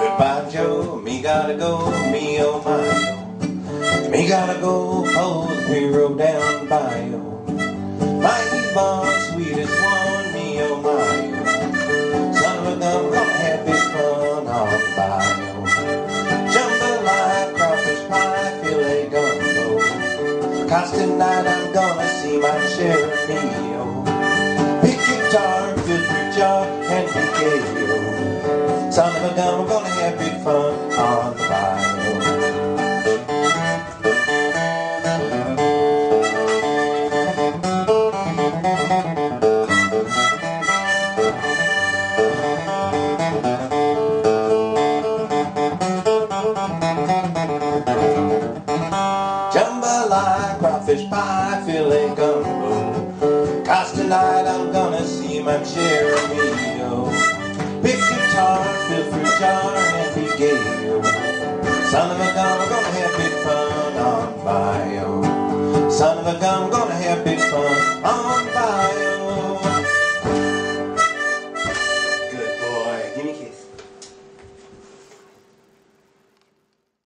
Goodbye, Joe. Me gotta go. Me oh my. Me gotta go. Oh, we rode down Cause tonight I'm gonna see my oh. Big guitar, good jar, and big. Son of a gun, we're gonna have big fun Jambalaya, crawfish pie, filet gumbo. Cause tonight I'm gonna see my oh. Big guitar, fill fruit jar, and oh. Son of a gun, we're gonna have big fun on bio. Son of a gun, we're gonna have big fun on bio.